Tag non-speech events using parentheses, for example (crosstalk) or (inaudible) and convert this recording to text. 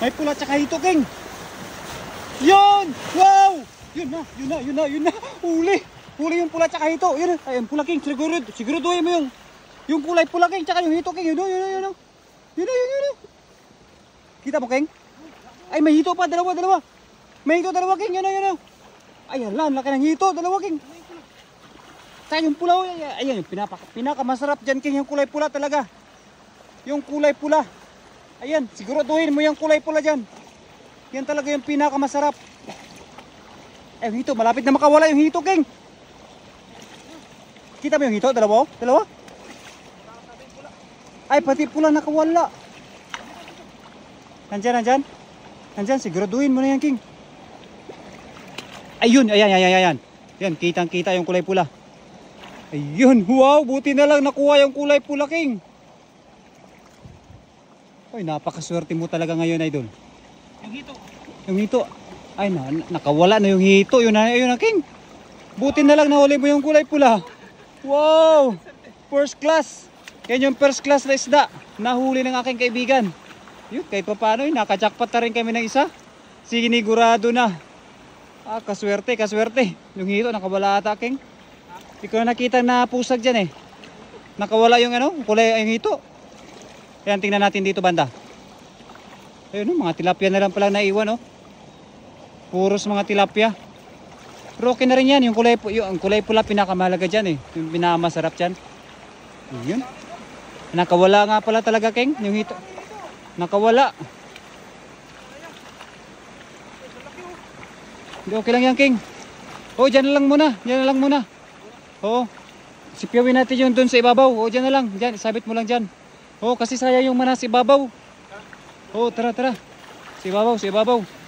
May pula tsaka hito, King. Yun! Wow! Yun na, yun na, yun na, yun na. (laughs) Huli. Huli yung pula tsaka hito. Yun, ayun, pula, King. Siguro, siguraduhin mo yung yung kulay pula, King, tsaka yung hito, King. Yun, yun, yun, yun. Yun, yun, yun, yun. Kita mo, King? Ay, may hito pa. Dalawa, dalawa. May hito, dalawa, King. Yun, yun, yun. Ay, ala, laki ng hito. Dalawa, King. Tsaka yung pula, oh, ay- ayan, yung pinaka, pinaka masarap dyan, King, yung kulay pula talaga. Yung kulay pula. Ayan, siguraduhin mo yung kulay pula dyan. Yan talaga yung pinaka masarap. Eh, yung hito, malapit na makawala yung hito, King. Kita mo yung hito? Dalawa? oh? Dalawa? Ay, pati pula nakawala. Nandyan, nandyan. Nandyan, siguraduhin mo na yan, King. Ayun, ayan, ayan, ayan. Yan, kitang kita yung kulay pula. Ayun, wow, buti na lang nakuha yung kulay pula, King. Ay, napakaswerte mo talaga ngayon, Idol. Yung hito. Yung hito, ay na, nakawala na yung hito. Yun na, yun na, King. Buti na lang nahuli mo yung kulay pula. Wow! First class. Yan yung first class na isda. Nahuli ng aking kaibigan. Yun, kahit pa paano, yun, nakajackpot na rin kami ng isa. Sinigurado na. Ah, kaswerte, kaswerte. Yung hito, nakawala ata, King. Hindi ko na nakita na pusag dyan eh. Nakawala yung ano, kulay yung hito. Yan, tingnan natin dito banda. Ayun, oh, mga tilapia na lang pala naiwan, oh. Puros mga tilapia. Pero okay na rin yan, yung kulay, yung kulay pula pinakamahalaga dyan eh. Yung pinakamasarap dyan. Yun. Nakawala nga pala talaga, King, yung hito. Nakawala. Hindi, okay lang yan, King. Oh, dyan na lang muna. Dyan na lang muna. Oo. Sipyawin natin yung dun sa ibabaw. Oh, dyan na lang. Dyan, sabit mo lang dyan. Oh, kasi sayang yung manas ibabaw. Oh, tara, tara. Si ibabaw, si ibabaw.